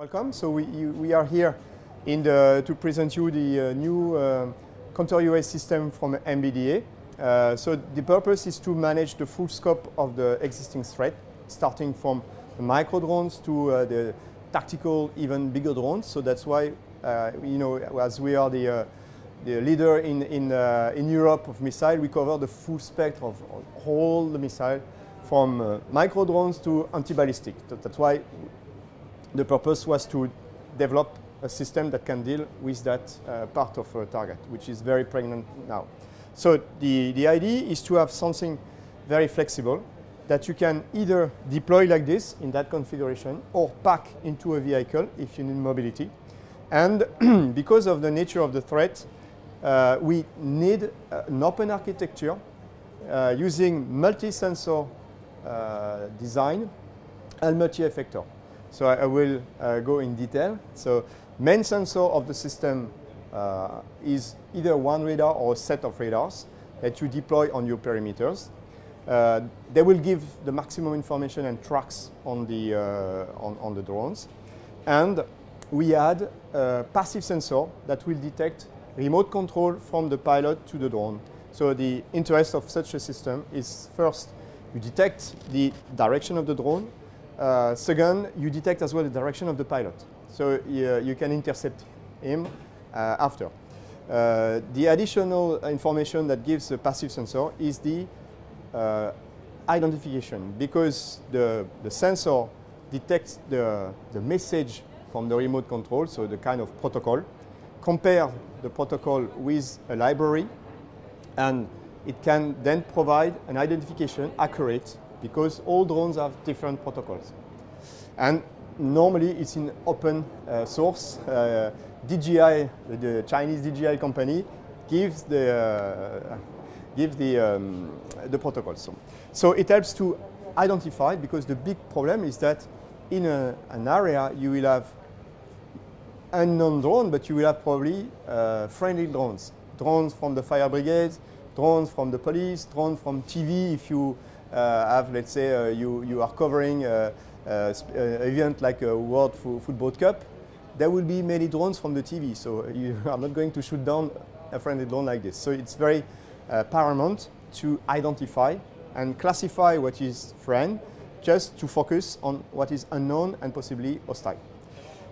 Welcome. So we, you, we are here in the, to present you the uh, new uh, counter UAS system from MBDA. Uh, so the purpose is to manage the full scope of the existing threat, starting from the micro drones to uh, the tactical, even bigger drones. So that's why, uh, you know, as we are the, uh, the leader in, in, in Europe of missile, we cover the full spectrum of, of all the missile from micro drones to anti-ballistic. That's why the purpose was to develop a system that can deal with that uh, part of a target, which is very pregnant now. So the, the idea is to have something very flexible that you can either deploy like this in that configuration or pack into a vehicle if you need mobility. And because of the nature of the threat, uh, we need uh, an open architecture uh, using multi-sensor uh, design and multi-effector. So I, I will uh, go in detail. So main sensor of the system uh, is either one radar or a set of radars that you deploy on your perimeters. Uh, they will give the maximum information and tracks on the, uh, on, on, the drones. And we add a passive sensor that will detect remote control from the pilot to the drone. So the interest of such a system is first, you detect the direction of the drone uh, second, you detect as well the direction of the pilot. So you, you can intercept him uh, after. Uh, the additional information that gives the passive sensor is the uh, identification because the, the sensor detects the, the message from the remote control, so the kind of protocol, compare the protocol with a library, and it can then provide an identification accurate because all drones have different protocols. And normally it's in open uh, source. Uh, DJI, the Chinese DJI company, gives the, uh, gives the, um, the protocols. So, so it helps to identify because the big problem is that in a, an area you will have unknown drone, but you will have probably uh, friendly drones. Drones from the fire brigades, drones from the police, drones from TV if you Uh, have, let's say, uh, you, you are covering uh, uh an uh, event like a World Football Cup, there will be many drones from the TV. So you are not going to shoot down a friendly drone like this. So it's very paramount to identify and classify what is friend just to focus on what is unknown and possibly hostile.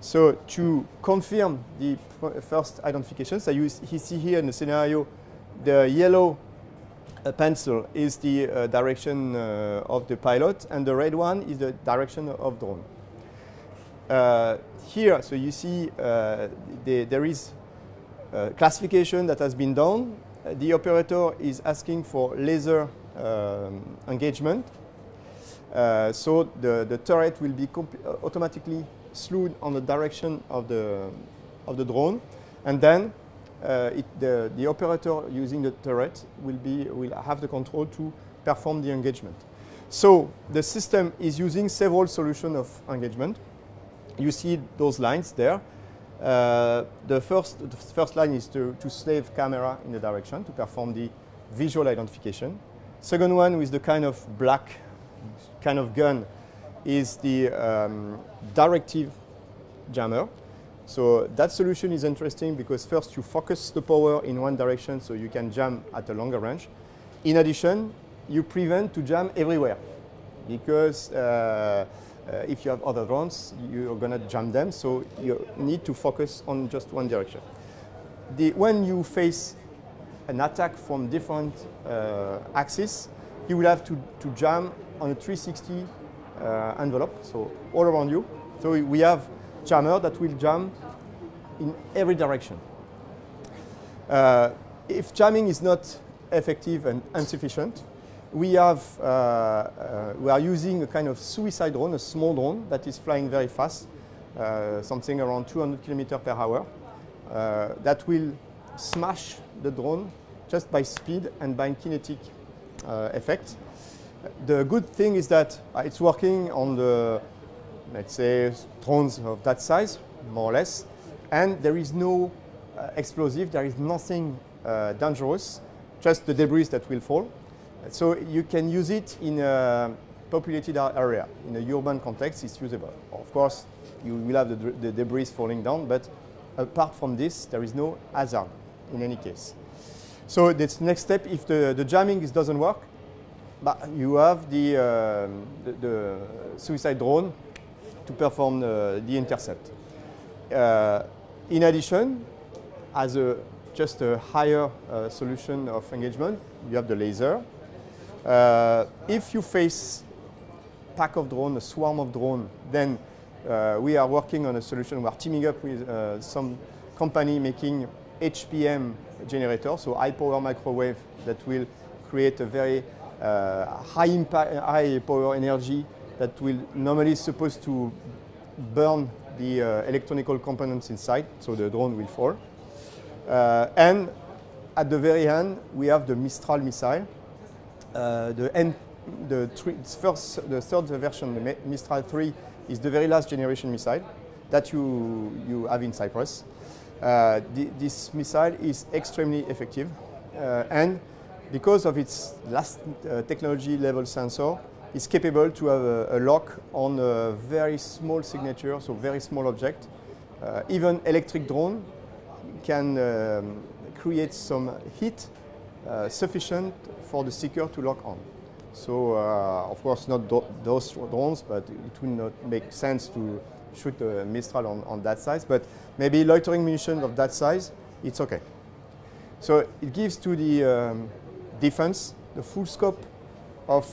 So to confirm the first identification, so you see here in the scenario the yellow a pencil is the uh, direction uh, of the pilot, and the red one is the direction of drone. Uh, here, so you see uh, the, there is classification that has been done. The operator is asking for laser um, engagement. Uh, so the, the turret will be automatically slewed on the direction of the, of the drone. And then uh, it, the, the operator using the turret will, be, will have the control to perform the engagement. So the system is using several solutions of engagement. You see those lines there. Uh, the, first, the first line is to, to slave camera in the direction to perform the visual identification. Second one with the kind of black kind of gun is the um, directive jammer. So that solution is interesting because first you focus the power in one direction so you can jam at a longer range. In addition, you prevent to jam everywhere because uh, uh, if you have other drones, you're going to jam them, so you need to focus on just one direction. The, when you face an attack from different uh, axes, you will have to, to jam on a 360 uh, envelope, so all around you. So we have jammer that will jam in every direction. Uh, if jamming is not effective and insufficient, we have uh, uh, we are using a kind of suicide drone, a small drone that is flying very fast, uh, something around 200 kilometers per hour, uh, that will smash the drone just by speed and by kinetic uh, effect. The good thing is that it's working on the let's say, drones of that size, more or less, and there is no uh, explosive, there is nothing uh, dangerous, just the debris that will fall. So you can use it in a populated area. In a urban context, it's usable. Of course, you will have the, the debris falling down, but apart from this, there is no hazard in any case. So this next step, if the, the jamming doesn't work, but you have the, uh, the, the, suicide drone to perform the, the intercept. Uh, in addition, as a, just a higher uh, solution of engagement, you have the laser. Uh, if you face pack of drone, a swarm of drone, then uh, we are working on a solution. We are teaming up with uh, some company making HPM generator, so high power microwave that will create a very uh, high impact, high power energy that will normally supposed to burn the uh, electronical components inside, so the drone will fall. Uh, and at the very end, we have the Mistral missile. Uh, the, the, three, first, the third version, the Mistral 3, is the very last generation missile that you, you have in Cyprus. Uh, this missile is extremely effective uh, and because of its last uh, technology level sensor, is capable to have a, a, lock on a very small signature, so very small object. Uh, even electric drone can um, create some heat uh, sufficient for the seeker to lock on. So, uh, of course, not those drones, but it would not make sense to shoot a Mistral on, on that size, but maybe loitering munition of that size, it's okay. So it gives to the um, defense the full scope of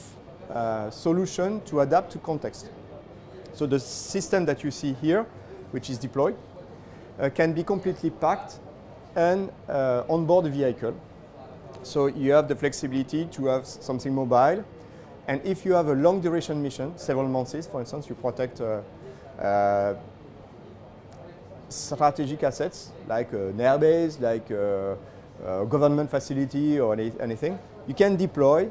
uh, solution to adapt to context. So the system that you see here, which is deployed, uh, can be completely packed and uh, on board the vehicle. So you have the flexibility to have something mobile. And if you have a long duration mission, several months, for instance, you protect uh, uh, strategic assets like an airbase, like a, a government facility or any, anything, you can deploy.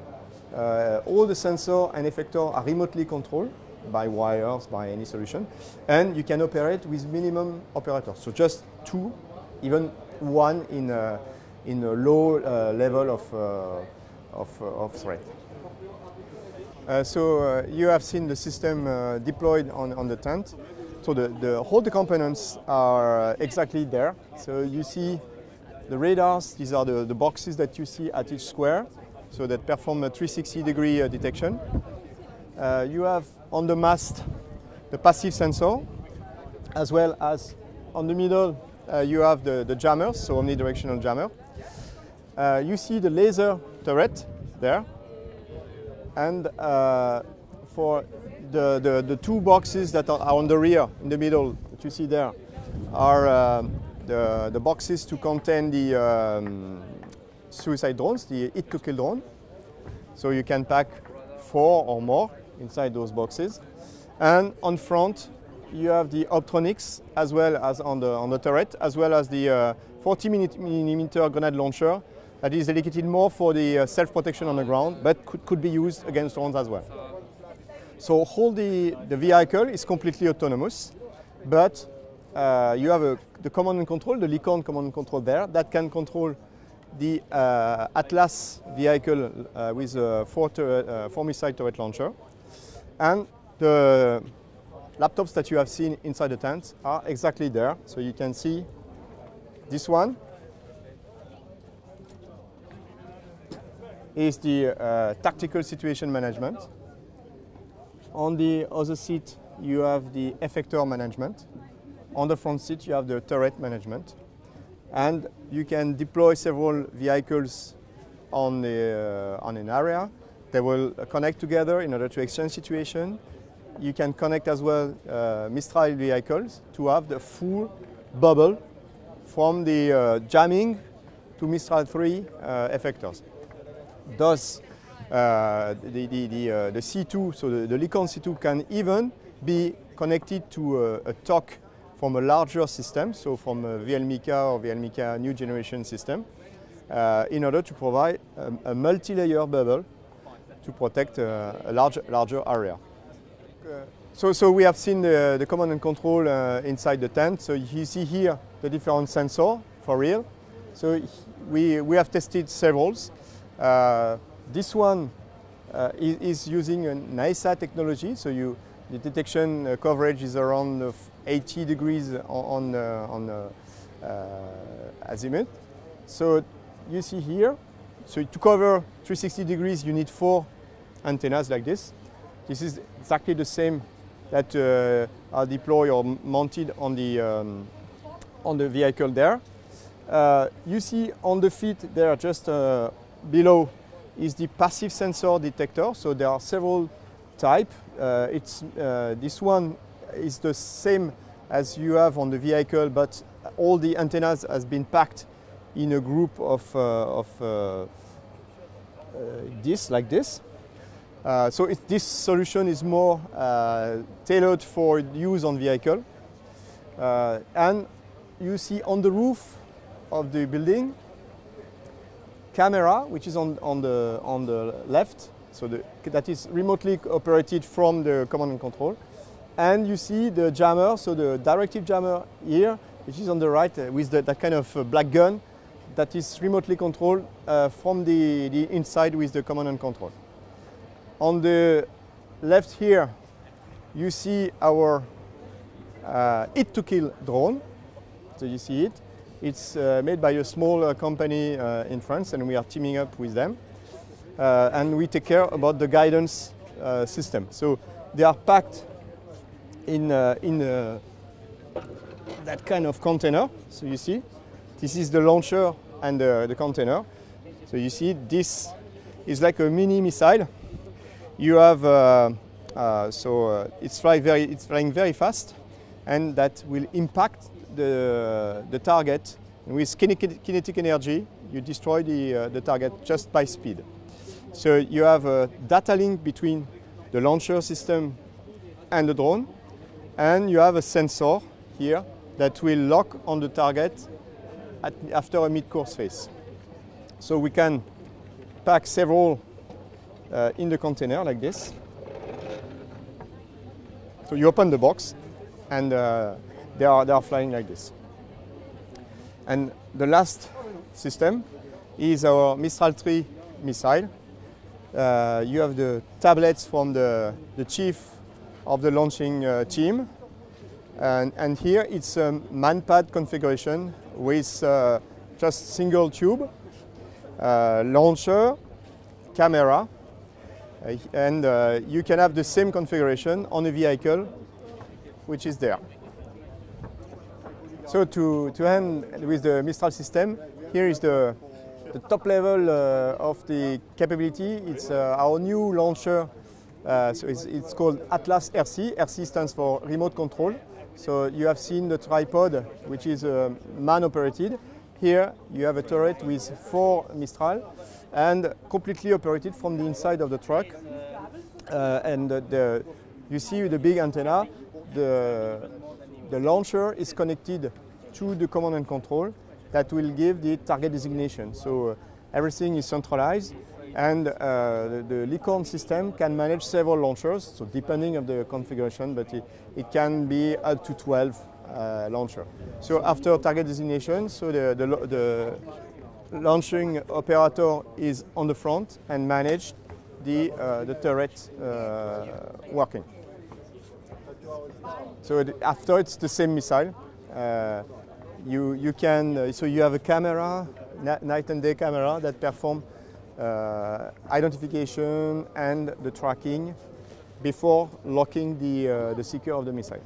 Uh, all the sensor and effector are remotely controlled by wires, by any solution, and you can operate with minimum operators. So just two, even one in a, in a low uh, level of, uh, of, uh, of threat. Uh, so uh, you have seen the system deployed on, on the tent. So the, the, all the components are exactly there. So you see the radars, these are the, the boxes that you see at each square, so that perform a 360 degree detection. you have on the mast the passive sensor, as well as on the middle uh, you have the, the jammers, so omnidirectional jammer. Uh, you see the laser turret there, and uh, for the, the, the, two boxes that are on the rear, in the middle, that you see there, are uh, the, the boxes to contain the um, suicide drones, the hit to kill drone. So you can pack four or more inside those boxes. And on front, you have the optronics as well as on the, on the turret, as well as the uh, 40 millimeter grenade launcher that is dedicated more for the uh, self-protection on the ground, but could, could be used against drones as well. So all the, the vehicle is completely autonomous, but uh, you have a, the command and control, the Licorne command and control there, that can control the uh, Atlas vehicle uh, with a four, turret, uh, four missile turret launcher. And the laptops that you have seen inside the tent are exactly there. So you can see this one is the uh, tactical situation management. On the other seat, you have the effector management. On the front seat, you have the turret management. And you can deploy several vehicles on, the, uh, on an area. They will connect together in order to exchange situation. You can connect as well uh, Mistral vehicles to have the full bubble from the uh, jamming to Mistral 3 uh, effectors. Thus, uh, the, the, the, uh, the, C2, so the, the Licorne C2 can even be connected to a, a from a larger system, so from a VL MICA or VL MICA new generation system, uh, in order to provide a, a multi-layer bubble to protect uh, a large, larger area. So, so we have seen the, the command and control uh, inside the tent. So you see here the different sensors for real. So we, we have tested several. Uh, this one uh, is, is, using an AESA technology. So you, the detection uh, coverage is around 80 degrees on, on, on azimuth. So you see here, so to cover 360 degrees, you need four antennas like this. This is exactly the same that uh, are deployed or mounted on the, um, on the vehicle there. Uh, you see on the feet there just uh, below is the passive sensor detector. So there are several type. Uh, it's, uh, this one is the same as you have on the vehicle, but all the antennas has been packed in a group of, uh, of uh, this, like this. Uh, so it, this solution is more uh, tailored for use on vehicle. Uh, and you see on the roof of the building, camera, which is on, on, the, on the left, so the, that is remotely operated from the command and control. And you see the jammer, so the directive jammer here, which is on the right uh, with the, that kind of uh, black gun that is remotely controlled uh, from the, the inside with the command and control. On the left here, you see our uh, Hit to Kill drone. So you see it. It's uh, made by a small uh, company uh, in France and we are teaming up with them. Uh, and we take care about the guidance system. So they are packed in, in that kind of container. So you see, this is the launcher and the, container. So you see, this is like a mini missile you have, uh, uh, so uh, it's, fly very, it's flying very fast and that will impact the, the target. And with kinetic energy, you destroy the, uh, the target just by speed. So you have a data link between the launcher system and the drone, and you have a sensor here that will lock on the target at, after a mid-course phase. So we can pack several uh, in the container like this. So you open the box and uh, they, are, they are flying like this. And the last system is our Mistral 3 missile. Uh, you have the tablets from the, the chief of the launching uh, team. And, and, here it's a manpad configuration with uh, just single tube, uh, launcher, camera, uh, and uh, you can have the same configuration on a vehicle which is there. So to, to end with the Mistral system, here is the, the top level uh, of the capability. It's our new launcher. Uh, so it's, it's, called Atlas RC. RC stands for remote control. So you have seen the tripod, which is uh, man operated. Here you have a turret with four Mistral and completely operated from the inside of the truck. Uh, and the, you see the big antenna, the, the launcher is connected to the command and control that will give the target designation. So uh, everything is centralized and uh, the, the Licorne system can manage several launchers, so depending on the configuration, but it, it can be up to 12 uh, launcher. So after target designation, so the, the, the launching operator is on the front and manage the, uh, the turret uh, working. So after it's the same missile. Uh, you, you can, uh, so you have a camera, night and day camera that perform identification and the tracking before locking the, uh, the seeker of the missile.